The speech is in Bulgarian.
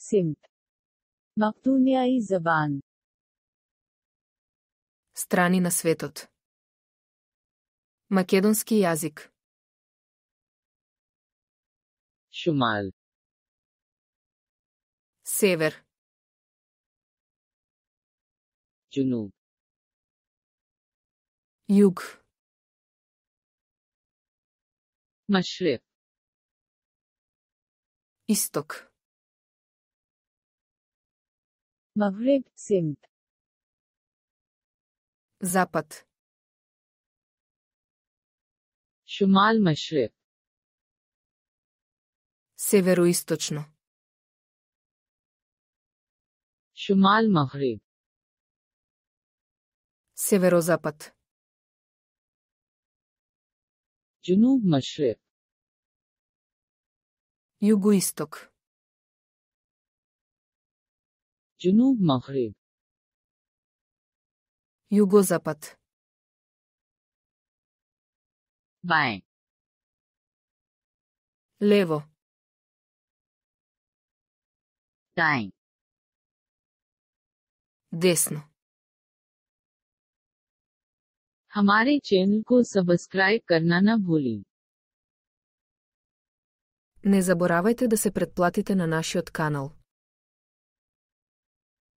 सिम्त मकतूनियाई जबान Страни на светот. Македонски јазик. शुमाल Север. जुनूब Југ. मशरक Исток. Магреб, Симт. Запад. شمال مشرق североисточно شمال مغرب северозапад. جنوب مشرق югоисток. जुनूब मगरिब Југозапад. बाएं Лево. दाएं Десно. हमारे चैनल को सब्सक्राइब करना न भूलें Не заборавајте да се претплатите на нашиот канал.